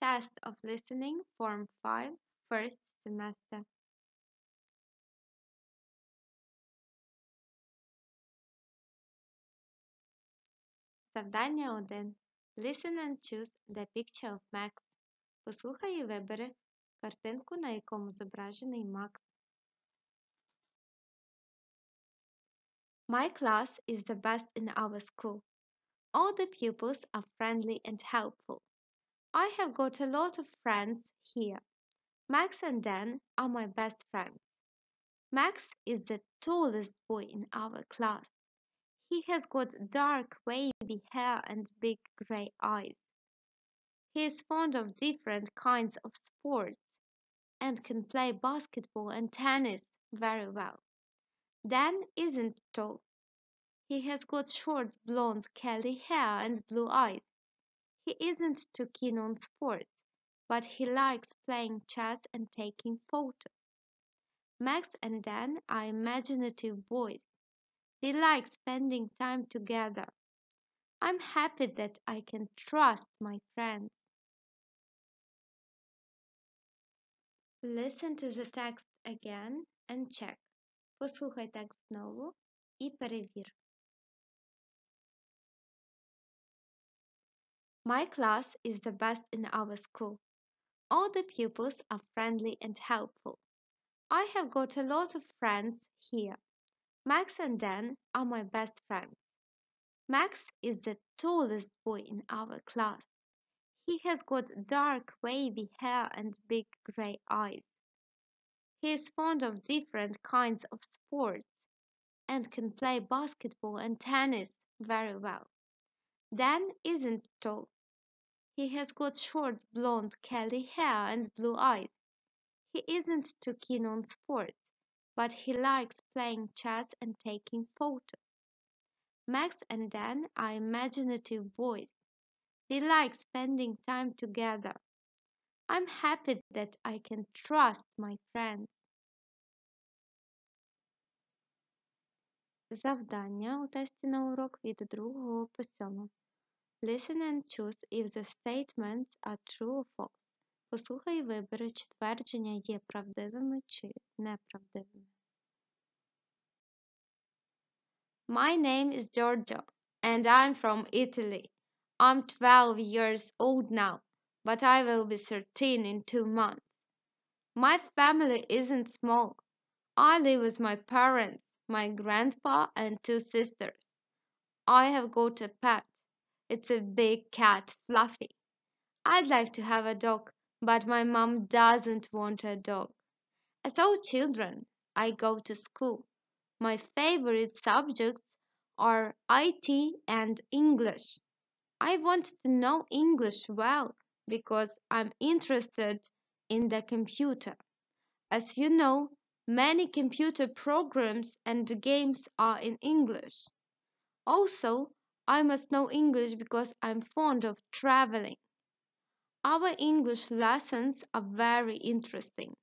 Test of Listening Form 5 First Semester. Завдання 1. Listen and choose the picture of Max. Послухай і вибери картинку, на якому зображений Макс. My class is the best in our school. All the pupils are friendly and helpful. I have got a lot of friends here. Max and Dan are my best friends. Max is the tallest boy in our class. He has got dark wavy hair and big gray eyes. He is fond of different kinds of sports and can play basketball and tennis very well. Dan isn't tall. He has got short blonde curly hair and blue eyes. He isn't too keen on sports, but he likes playing chess and taking photos. Max and Dan are imaginative boys. They like spending time together. I'm happy that I can trust my friends. Listen to the text again and check. Послухай текст знову і перевір. My class is the best in our school. All the pupils are friendly and helpful. I have got a lot of friends here. Max and Dan are my best friends. Max is the tallest boy in our class. He has got dark wavy hair and big gray eyes. He is fond of different kinds of sports and can play basketball and tennis very well. Dan isn't tall. He has got short blonde curly hair and blue eyes. He isn't too keen on sports, but he likes playing chess and taking photos. Max and Dan are imaginative boys. They like spending time together. I'm happy that I can trust my friends. Завдання у тесті на урок від 2 по 7. Listen and choose if the statements are true or false. Послухай і вибери, чи твердження є правдивими чи неправдивими. My name is Giorgio and I'm from Italy. I'm 12 years old now, but I will be 13 in two months. My family isn't small. I live with my parents, my grandpa, and two sisters. I have got a pet. It's a big cat, Fluffy. I'd like to have a dog, but my mom doesn't want a dog. As all children, I go to school. My favorite subjects are IT and English. I want to know English well because I'm interested in the computer. As you know, many computer programs and games are in English. Also, I must know English because I'm fond of traveling. Our English lessons are very interesting.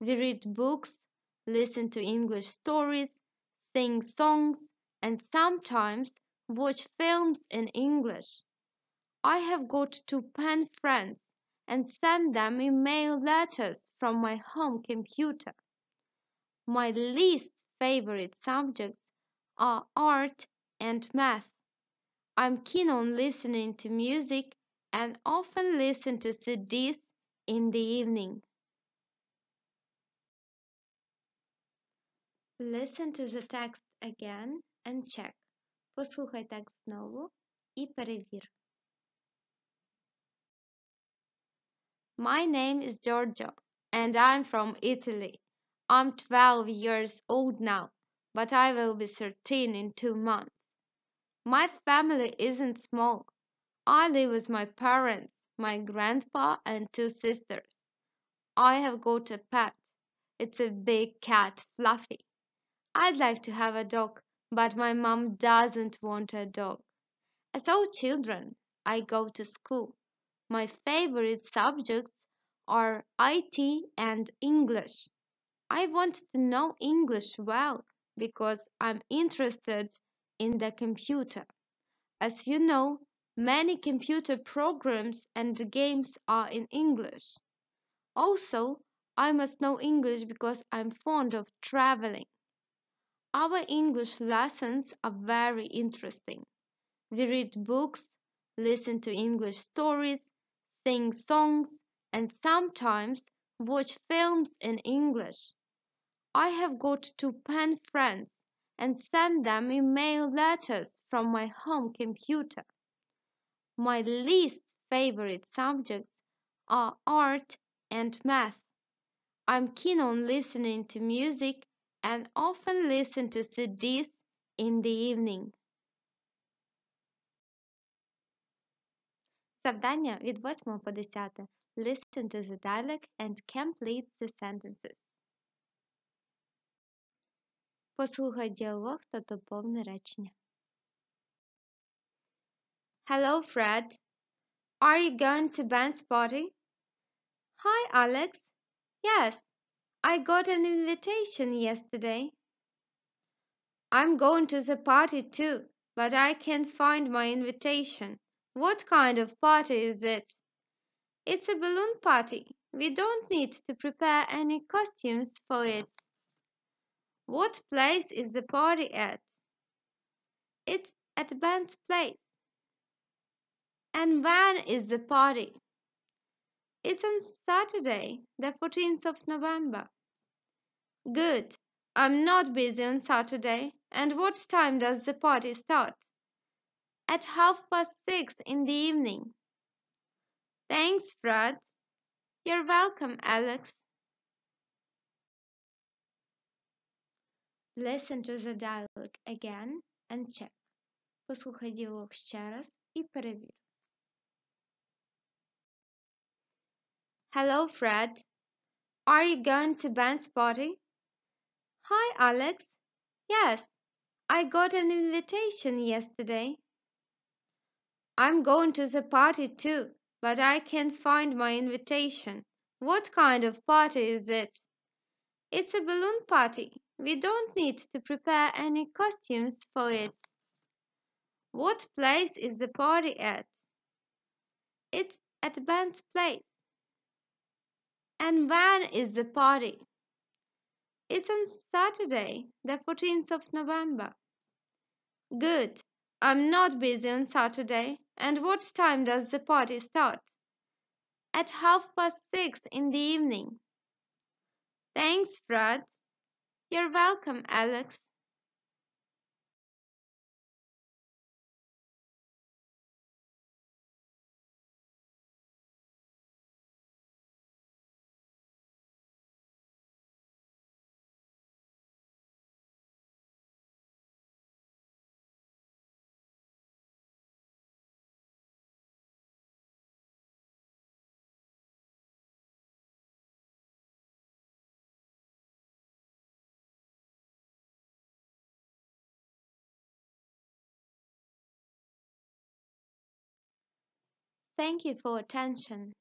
We read books, listen to English stories, sing songs, and sometimes watch films in English. I have got two pen friends and send them email letters from my home computer. My least favorite subjects are art and math. I'm keen on listening to music and often listen to CDs in the evening. Listen to the text again and check. Послухай текст знову і перевір. My name is Giorgio and I'm from Italy. I'm 12 years old now, but I will be 13 in two months. My family isn't small. I live with my parents, my grandpa, and two sisters. I have got a pet. It's a big cat, Fluffy. I'd like to have a dog, but my mom doesn't want a dog. As all children, I go to school. My favorite subjects are IT and English. I want to know English well because I'm interested in the computer. As you know, Many computer programs and games are in English. Also, I must know English because I'm fond of traveling. Our English lessons are very interesting. We read books, listen to English stories, sing songs, and sometimes watch films in English. I have got two pen friends and send them email letters from my home computer. My least favorite subjects are art and math. I'm keen on listening to music and often listen to CDs in the evening. Завдання від 8 по 10. Listen to the dialogue and complete the sentences. Послухай діалог та доповни речення. Hello, Fred. Are you going to Ben's party? Hi, Alex. Yes, I got an invitation yesterday. I'm going to the party too, but I can't find my invitation. What kind of party is it? It's a balloon party. We don't need to prepare any costumes for it. What place is the party at? It's at Ben's place. And when is the party? It's on Saturday, the 14th of November. Good. I'm not busy on Saturday. And what time does the party start? At half past six in the evening. Thanks, Fred. You're welcome, Alex. Listen to the dialogue again and check. Послухай діалог ще раз і перевір. Hello, Fred. Are you going to Ben's party? Hi, Alex. Yes, I got an invitation yesterday. I'm going to the party too, but I can't find my invitation. What kind of party is it? It's a balloon party. We don't need to prepare any costumes for it. What place is the party at? It's at Ben's place. And when is the party? It's on Saturday, the 14th of November. Good. I'm not busy on Saturday. And what time does the party start? At half past six in the evening. Thanks, Fred. You're welcome, Alex. Thank you for attention.